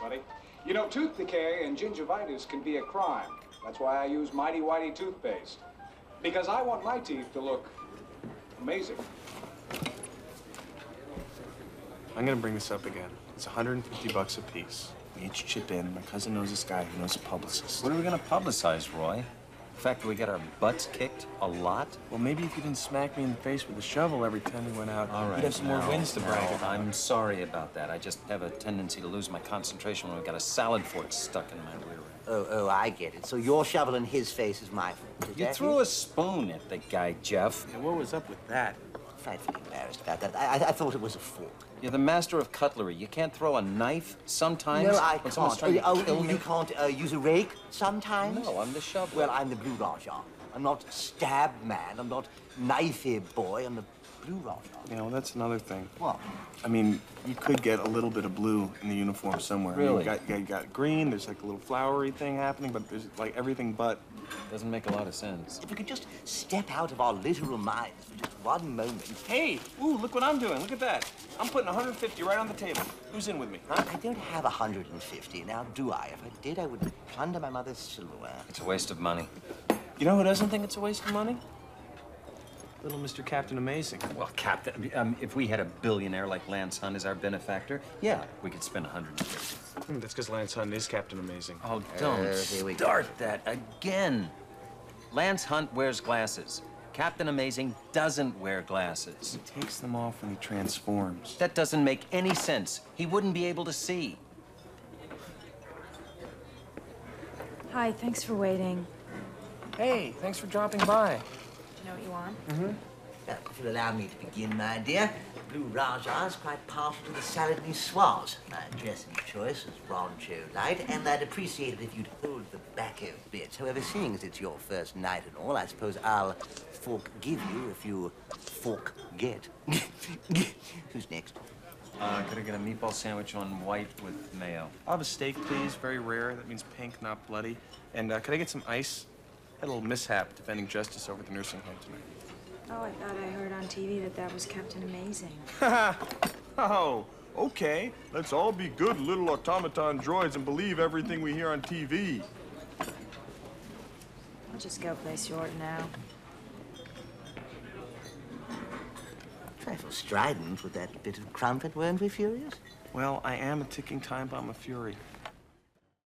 buddy. You know, tooth decay and gingivitis can be a crime. That's why I use Mighty Whitey toothpaste. Because I want my teeth to look amazing. I'm gonna bring this up again. It's 150 bucks a piece. We each chip in. My cousin knows this guy who knows a publicist. What are we gonna publicize, Roy? The fact that we got our butts kicked a lot? Well, maybe if you didn't smack me in the face with a shovel every time we went out, All right. you'd have some more wins to brag about. I'm sorry about that. I just have a tendency to lose my concentration when I've got a salad fork stuck in my rear end. Oh, oh, I get it. So your shovel in his face is my fault. Is You threw it? a spoon at the guy, Jeff. Yeah, what was up with that? Frightfully embarrassed about that. I, I, I thought it was a fork. You're the master of cutlery. You can't throw a knife sometimes no, I can't. trying to oh, oh, you can't uh, use a rake sometimes? No, I'm the shovel. Well, I'm the Blue Raja. I'm not stab man. I'm not knifey boy. I'm the Blue Raja. You know, that's another thing. What? I mean, you could get a little bit of blue in the uniform somewhere. I mean, Really? you, got, you got green, there's like a little flowery thing happening, but there's like everything but. Doesn't make a lot of sense. If we could just step out of our literal minds for just one moment. Hey, ooh, look what I'm doing. Look at that. I'm putting 150 right on the table. Who's in with me? Huh? I don't have 150 now, do I? If I did, I would plunder my mother's silverware. It's a waste of money. You know who doesn't think it's a waste of money? Little Mr. Captain Amazing. Well, Captain, um, if we had a billionaire like Lance Hunt as our benefactor, yeah, we could spend 150. Hmm, that's because Lance Hunt is Captain Amazing. Oh, don't Uh, here we go. start that again. Lance Hunt wears glasses. Captain Amazing doesn't wear glasses. He takes them off when he transforms. That doesn't make any sense. He wouldn't be able to see. Hi, thanks for waiting. Hey, thanks for dropping by. You know what you want? Mm-hmm. Well, if you'll allow me to begin, my dear, Blue Raja is quite partial to the salad niçoise. My dressing choice is Rancho Light, and I'd appreciate it if you'd hold the back a bit. However, seeing as it's your first night and all, I suppose I'll forgive you if you forget. Who's next? Uh, could I get a meatball sandwich on white with mayo? I'll have a steak, please. Very rare. That means pink, not bloody. And uh, could I get some ice? Had a little mishap defending justice over the nursing home tonight. Oh, I thought I heard on TV that that was Captain Amazing. Oh, okay. Let's all be good little automaton droids and believe everything we hear on TV. I'll just go place your order now. Trifle strident with that bit of crumpet, weren't we, Furious? Well, I am a ticking time bomb of fury.